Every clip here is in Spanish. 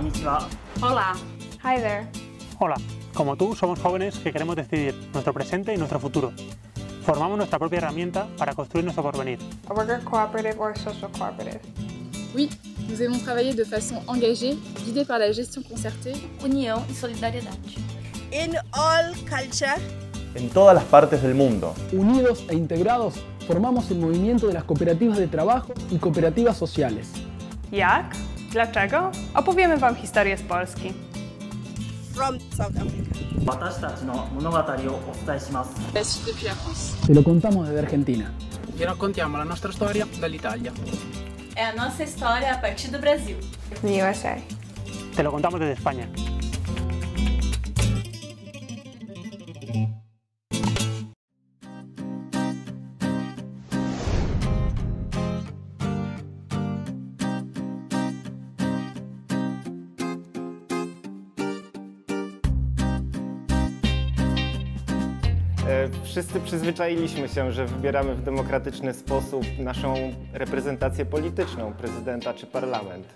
Konnichiwa. Hola. Hi there. Hola, como tú somos jóvenes que queremos decidir nuestro presente y nuestro futuro. Formamos nuestra propia herramienta para construir nuestro porvenir. A worker cooperative or a social cooperative. Oui, nous aimons travailler de façon engagée, guidée par la gestion concertée. União e solidariedade. In all culture. En todas las partes del mundo. Unidos e integrados, formamos el movimiento de las cooperativas de trabajo y cooperativas sociales. Jak? Dlaczego? Opowiemy Wam historię z Polski. From South Africa. 私たちの物語をお伝えします。 La suite depuis la France. Te lo contamos desde Argentina. Ti raccontiamo la nostra storia dall'Italia. É a nossa história a partir do Brasil. The USA. Te lo contamos desde España. Wszyscy przyzwyczailiśmy się, że wybieramy w demokratyczny sposób naszą reprezentację polityczną, prezydenta czy parlament.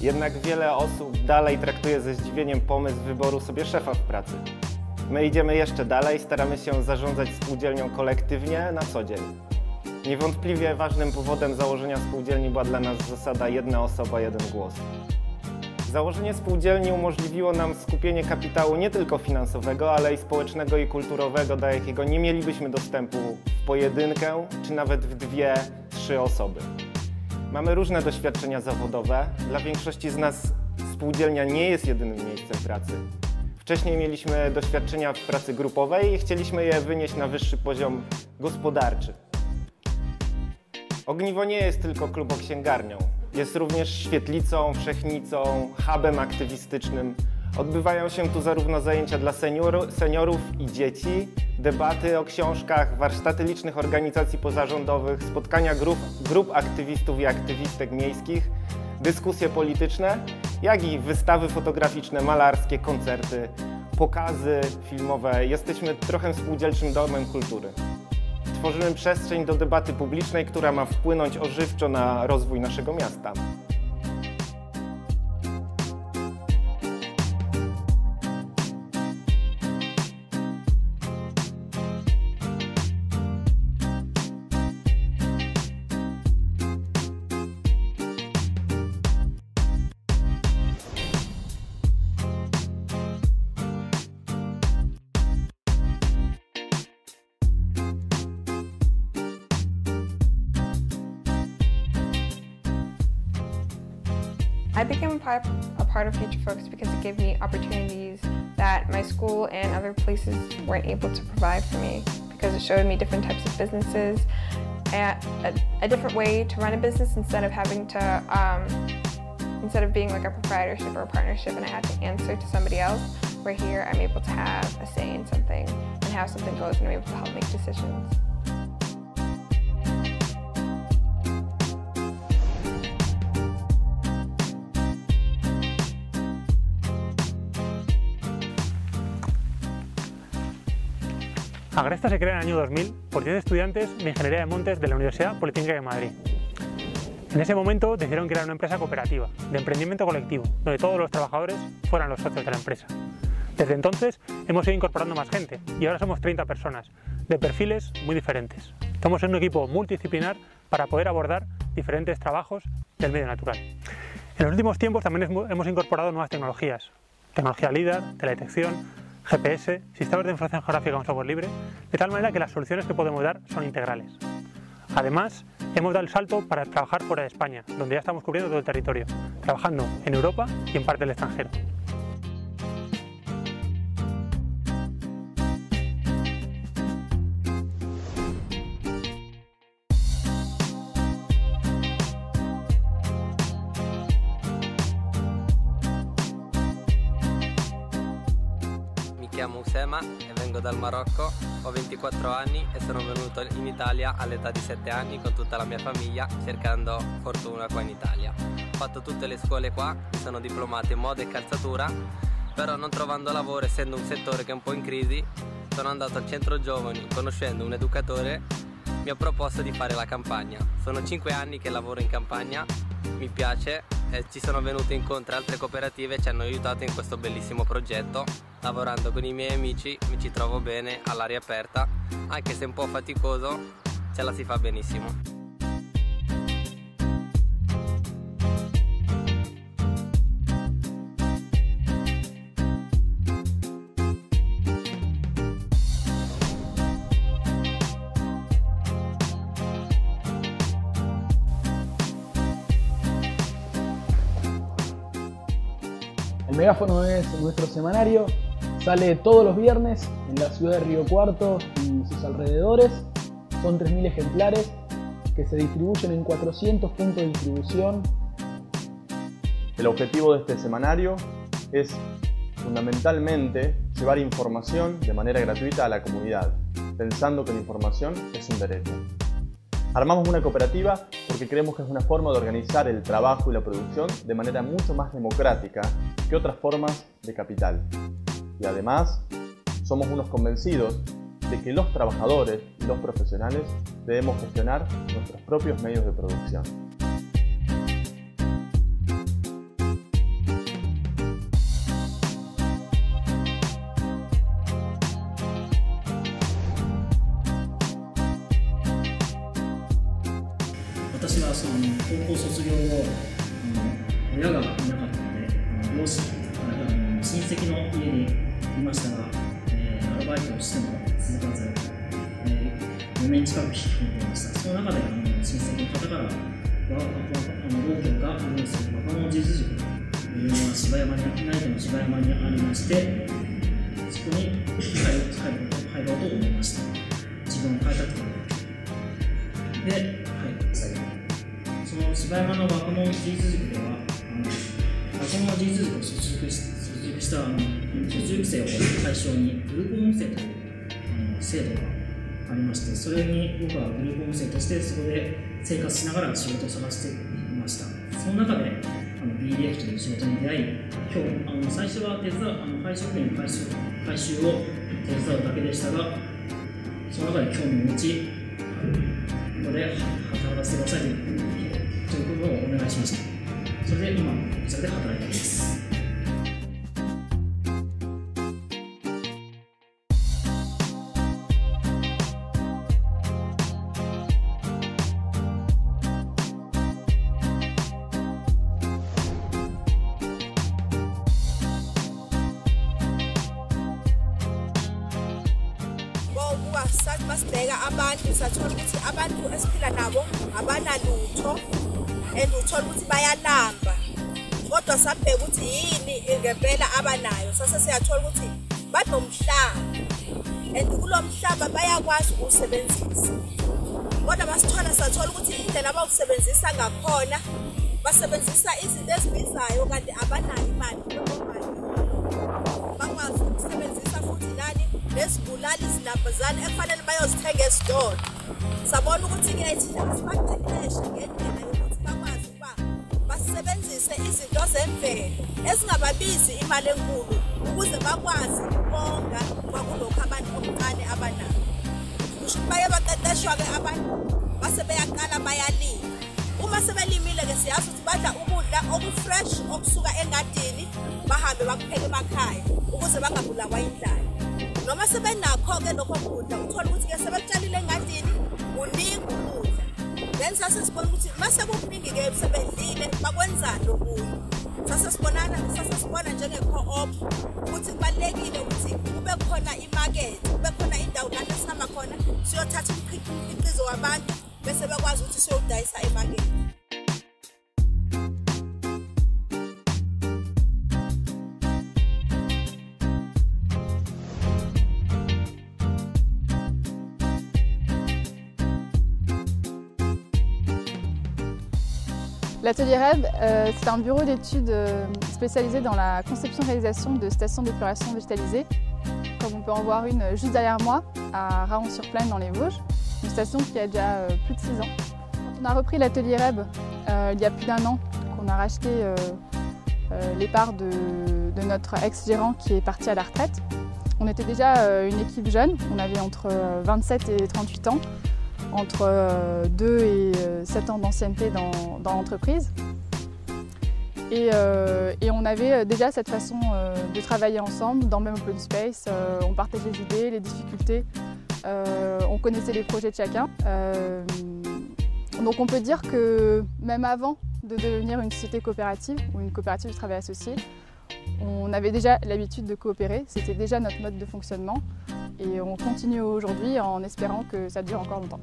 Jednak wiele osób dalej traktuje ze zdziwieniem pomysł wyboru sobie szefa w pracy. My idziemy jeszcze dalej, staramy się zarządzać spółdzielnią kolektywnie na co dzień. Niewątpliwie ważnym powodem założenia spółdzielni była dla nas zasada jedna osoba, jeden głos. Założenie spółdzielni umożliwiło nam skupienie kapitału nie tylko finansowego, ale i społecznego i kulturowego, do jakiego nie mielibyśmy dostępu w pojedynkę, czy nawet w dwie, trzy osoby. Mamy różne doświadczenia zawodowe. Dla większości z nas spółdzielnia nie jest jedynym miejscem pracy. Wcześniej mieliśmy doświadczenia w pracy grupowej i chcieliśmy je wynieść na wyższy poziom gospodarczy. Ogniwo nie jest tylko kluboksięgarnią. Jest również świetlicą, wszechnicą, hubem aktywistycznym. Odbywają się tu zarówno zajęcia dla senior, seniorów i dzieci, debaty o książkach, warsztaty licznych organizacji pozarządowych, spotkania grup, grup aktywistów i aktywistek miejskich, dyskusje polityczne, jak i wystawy fotograficzne, malarskie, koncerty, pokazy filmowe. Jesteśmy trochę spółdzielczym domem kultury. Tworzymy przestrzeń do debaty publicznej, która ma wpłynąć ożywczo na rozwój naszego miasta. I became a part, of Future Focus because it gave me opportunities that my school and other places weren't able to provide for me because it showed me different types of businesses, a, a different way to run a business instead of having to, um, instead of being like a proprietorship or a partnership and I had to answer to somebody else, where here I'm able to have a say in something and how something goes and I'm able to help make decisions. Agresta se crea en el año 2000 por 10 estudiantes de Ingeniería de Montes de la Universidad Politécnica de Madrid. En ese momento decidieron crear una empresa cooperativa, de emprendimiento colectivo, donde todos los trabajadores fueran los socios de la empresa. Desde entonces hemos ido incorporando más gente y ahora somos 30 personas, de perfiles muy diferentes. Estamos en un equipo multidisciplinar para poder abordar diferentes trabajos del medio natural. En los últimos tiempos también hemos incorporado nuevas tecnologías, tecnología LIDAR, teledetección, GPS, sistemas de información geográfica con software libre, de tal manera que las soluciones que podemos dar son integrales. Además, hemos dado el salto para trabajar fuera de España, donde ya estamos cubriendo todo el territorio, trabajando en Europa y en parte del extranjero. Chiamo Usema e vengo dal Marocco, ho 24 anni e sono venuto in Italia all'età di 7 anni con tutta la mia famiglia cercando fortuna qua in Italia. Ho fatto tutte le scuole qua, sono diplomato in moda e calzatura, però non trovando lavoro essendo un settore che è un po' in crisi, sono andato al centro giovani conoscendo un educatore mi ha proposto di fare la campagna. Sono 5 anni che lavoro in campagna, mi piace e ci sono venute incontro altre cooperative e ci hanno aiutato in questo bellissimo progetto. Lavorando con i miei amici mi ci trovo bene all'aria aperta, anche se un po' faticoso, ce la si fa benissimo. El megáfono es nuestro semanario, sale todos los viernes en la ciudad de Río Cuarto y sus alrededores. Son 3.000 ejemplares que se distribuyen en 400 puntos de distribución. El objetivo de este semanario es fundamentalmente llevar información de manera gratuita a la comunidad, pensando que la información es un derecho. Armamos una cooperativa porque creemos que es una forma de organizar el trabajo y la producción de manera mucho más democrática que otras formas de capital. Y además, somos unos convencidos de que los trabajadores y los profesionales debemos gestionar nuestros propios medios de producción. 私はその高校卒業後あの親が いましたが、えーアルバイトをしても続かず、えー4年近く引きこもっていました。その中であの親戚の方からわわあの同居が運営する若者自治塾というのが芝山に成田の芝山にありましてそこに入ろう入ろうと思いました。自分を変えたということで、はい、最後。その芝山の若者自立塾では、あの若者自立塾を卒業して卒業したあの卒業生を対象にグループ音声というあの制度がありまして、それに僕はグループ音声としてそこで生活しながら仕事を探していました。その中であの BDF という仕事に出会い、今日あの最初は手伝うあの廃食品回収回収を手伝うだけでしたが、その中で興味を持ち、ここで働かせてくださいということをお願いしました。それで今、こちらで働いています。Masibheka abantu sathola ukuthi abantu esiphila nabo abanalutho and uthola ukuthi bayalamba. Kodwa sabheka ukuthi yini ngempela abanayo. Sase siyathola ukuthi banomhlaba and kulo mhlaba bayakwazi ukuwusebenzisa. Kodwa masithola sathola ukuthi indlela abawusebenzisa ngakhona basebenzisa izinto ezibizayo kanti abanayo imali yokomali bakwazi ukusebenzisa futhi nani? Nezibulali izinambuzane ekufanele bayozithenga esitolo. Sabona ukuthi-ke thina sibaqeqeshe ngendlela yokuthi bakwazi ukuba basebenzise izinto zemvelo ezingababizi imali enkulu ukuze bakwazi ukonga kwakulokhu abantu okuncane abanako kusho ukuthi baye baqeqeshwa-ke abantu base beyaqala bayalima. Uma sebelimile-ke siyazi ukuthi badla ukudla okufresh okusuka engadini bahambe bakupheke emakhaya ukuze bangabulawa indlala noma sebenakho-ke lokho kudla uthola ukuthi-ke sebekutshalile engadini kuningi ukudla. Then sase sibona ukuthi uma sekukuningi-ke sebedlile bakwenzani okunye? Sase sibonana sase sibona njenge-co-op ukuthi kubalulekile ukuthi kube khona imakethe kube khona indawo lana esihamba khona siyothatha umkhiqizo wabantu bese bekwazi ukuthi siyowudayisa emakethe L'atelier REB, euh, c'est un bureau d'études euh, spécialisé dans la conception-réalisation de stations d'épuration végétalisées, comme on peut en voir une juste derrière moi, à Raon-sur-Plaine dans les Vosges, une station qui a déjà euh, plus de 6 ans. Quand on a repris l'atelier REB il y a plus d'un an, qu'on a racheté les parts de, de notre ex-gérant qui est parti à la retraite, on était déjà une équipe jeune, on avait entre 27 et 38 ans entre 2 et 7 ans d'ancienneté dans, l'entreprise. Et, euh, et, on avait déjà cette façon euh, de travailler ensemble dans le même open space. Euh, on partageait les idées, les difficultés, euh, on connaissait les projets de chacun. Euh, donc on peut dire que même avant de devenir une société coopérative ou une coopérative de travail associé, on avait déjà l'habitude de coopérer, c'était déjà notre mode de fonctionnement et on continue aujourd'hui en espérant que ça dure encore longtemps.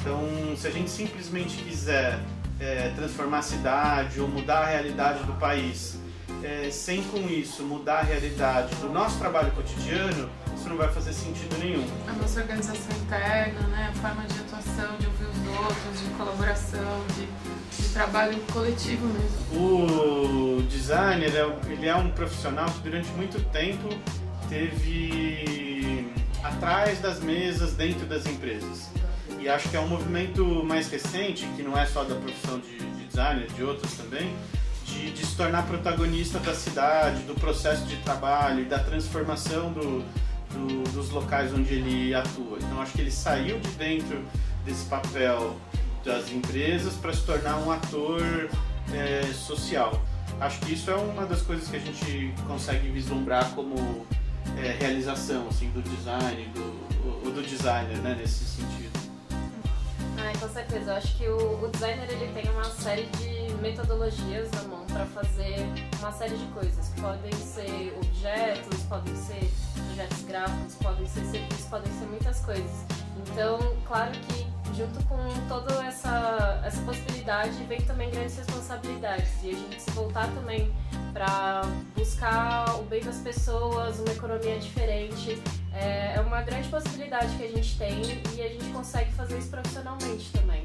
Então, se a gente simplesmente quiser é, transformar a cidade ou mudar a realidade do país, é, sem com isso mudar a realidade do nosso trabalho cotidiano, isso não vai fazer sentido nenhum. A nossa organização interna, né, a forma de atuação, de ouvir outros, de colaboração, de, de trabalho coletivo mesmo. O designer, ele é um profissional que durante muito tempo teve atrás das mesas dentro das empresas. E acho que é um movimento mais recente, que não é só da profissão de, de designer, de outros também, de, de, se tornar protagonista da cidade, do processo de trabalho e da transformação do, do, dos locais onde ele atua. Então acho que ele saiu de dentro desse papel das empresas para se tornar um ator é, social. Acho que isso é uma das coisas que a gente consegue vislumbrar como é, realização assim, do design, do, do designer né, nesse sentido. Ai, com certeza. Eu acho que o, o, designer ele tem uma série de metodologias na mão para fazer uma série de coisas. Podem ser objetos, podem ser projetos gráficos, podem ser serviços, podem ser muitas coisas. Então, claro que junto com toda essa, essa possibilidade vem também grandes responsabilidades. E a gente se voltar também para buscar o bem das pessoas, uma economia diferente, é, é uma grande possibilidade que a gente tem e a gente consegue fazer isso profissionalmente também.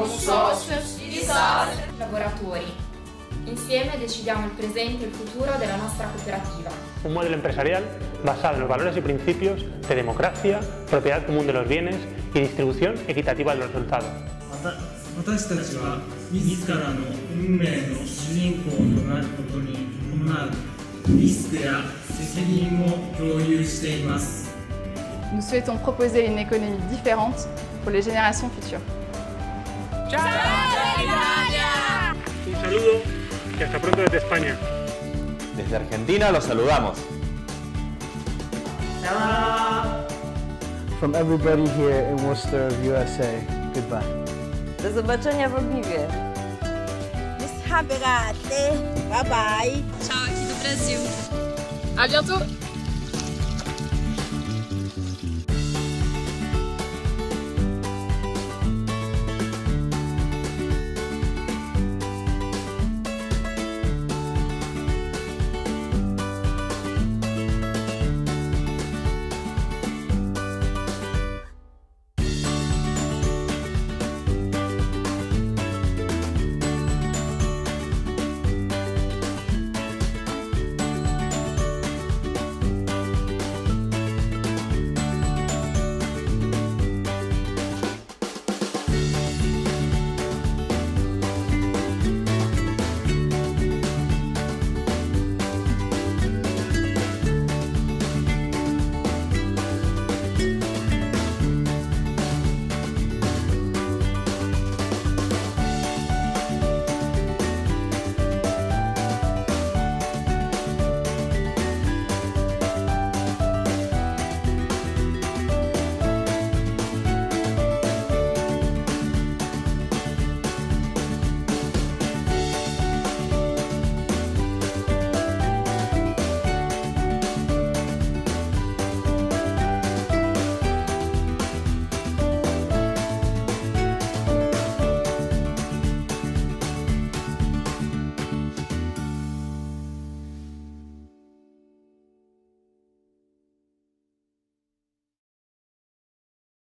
Somos sócios di SAR. Lavoratori. Insieme decidiamo il presente e il futuro della nostra cooperativa. Un modelo empresarial basado en los valores y principios de democracia, propiedad común de los bienes y distribución equitativa de los resultados. 私たちは自らの運命の主人公となることに伴うリスクや責任を共有しています Nous souhaitons proposer une économie différente pour les générations futures. Un saludo y hasta pronto desde España. Desde Argentina los saludamos. From everybody here in Worcester, USA, goodbye. Do zobaczenia w ogniwie. Bye bye. Ciao aqui do Brasil. À bientôt